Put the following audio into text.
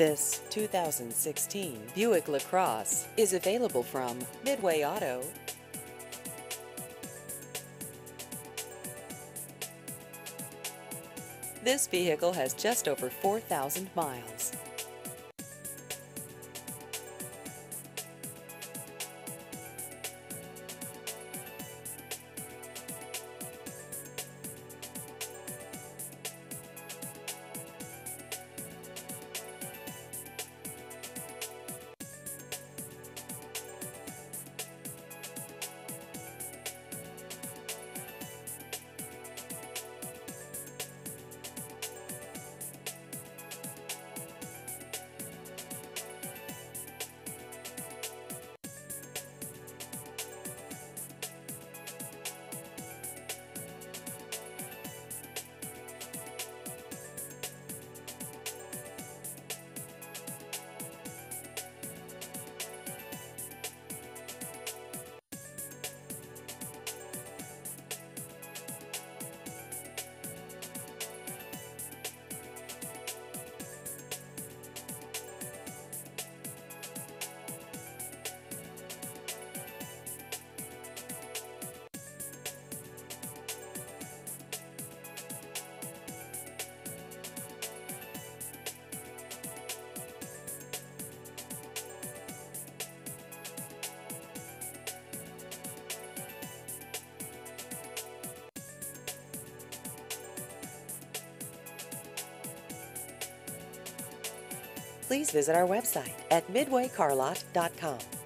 This 2016 Buick LaCrosse is available from Midway Auto. This vehicle has just over 4,000 miles. Please visit our website at midwaycarlot.com.